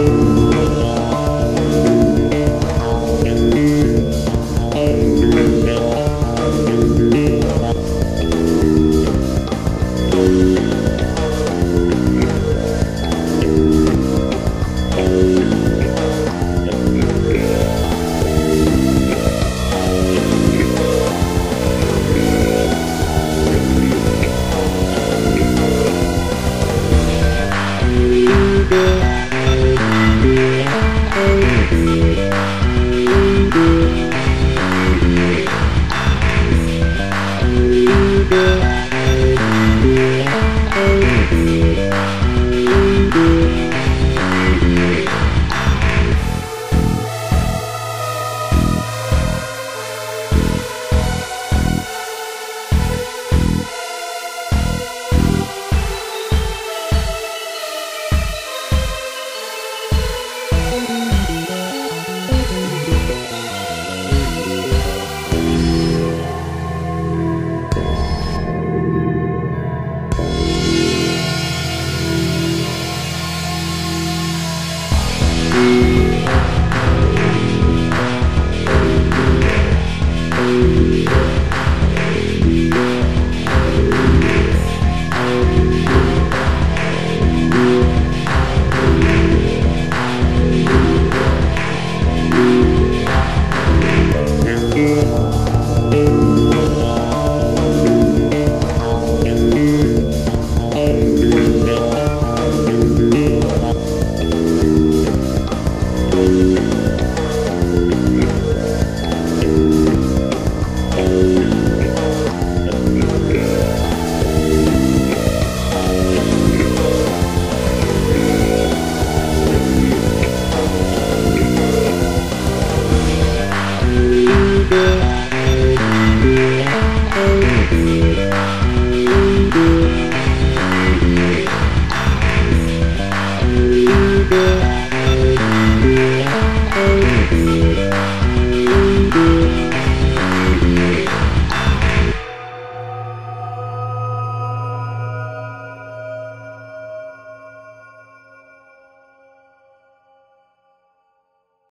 you.